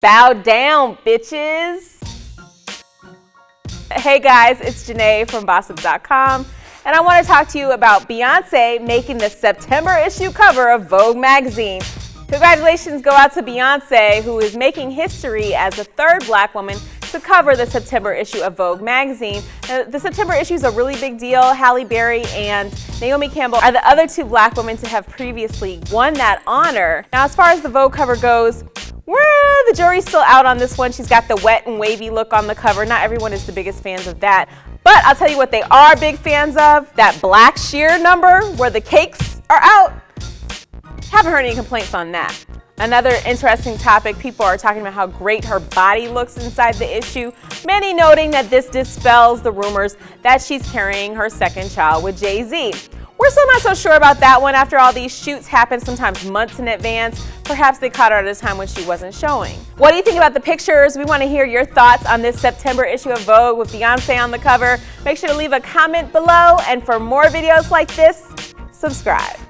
Bow down, bitches. Hey guys, it's Janeé from Bossip.com, and I want to talk to you about Beyonce making the September issue cover of Vogue magazine. Congratulations go out to Beyonce, who is making history as the third black woman to cover the September issue of Vogue magazine. Uh, the September issue is a really big deal. Halle Berry and Naomi Campbell are the other two black women to have previously won that honor. Now, as far as the Vogue cover goes, the jury's still out on this one. She's got the wet and wavy look on the cover. Not everyone is the biggest fans of that. But I'll tell you what they are big fans of, that black sheer number where the cakes are out. Haven't heard any complaints on that. Another interesting topic, people are talking about how great her body looks inside the issue, many noting that this dispels the rumors that she's carrying her second child with Jay-Z. We're still not so sure about that one after all these shoots happen sometimes months in advance. Perhaps they caught her at a time when she wasn't showing. What do you think about the pictures? We want to hear your thoughts on this September issue of Vogue with Beyonce on the cover. Make sure to leave a comment below and for more videos like this, subscribe.